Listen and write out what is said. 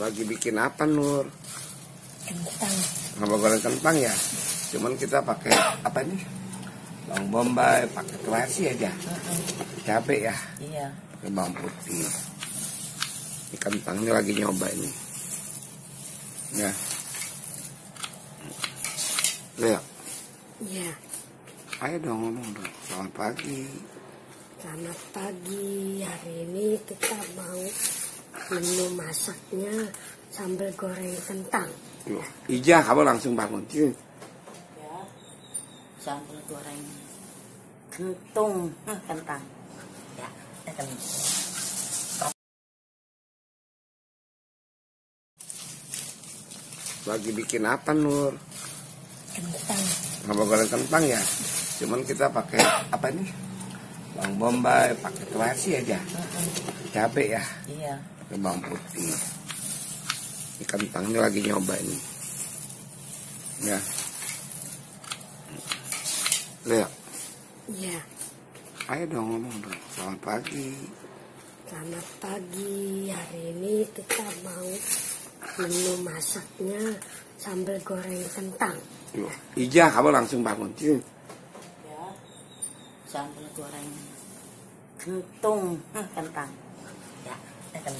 Lagi bikin apa Nur? kentang Sama goreng kentang ya. Cuman kita pakai apa ini? Bawang bombay, pakai terasi aja. Pakai cabe ya, iya pakai bawang putih. Ini kentang ini lagi nyoba ini. Ya. Lihat. iya Ayo dong ngomong dong. Selamat pagi. selamat pagi hari ini kita mau menu masaknya sambal goreng kentang Loh, Ija, kamu langsung bangun. Ya sambal goreng kentung kentang ya kita Lagi bikin apa Nur? kentang Sama goreng kentang ya. Cuman kita pakai apa ini? Bawang bombay, pakai terasi aja. Cabe ya, iya bawang putih. Ini kentang ini lagi nyoba ini. Ya. Lihat. iya Ayo dong ngomong dong. Selamat pagi. selamat pagi hari ini kita mau menu masaknya sambal goreng kentang Loh, Ija, kamu langsung bangun. Sini. Sambal goreng kentung Hah, kentang. Ya kita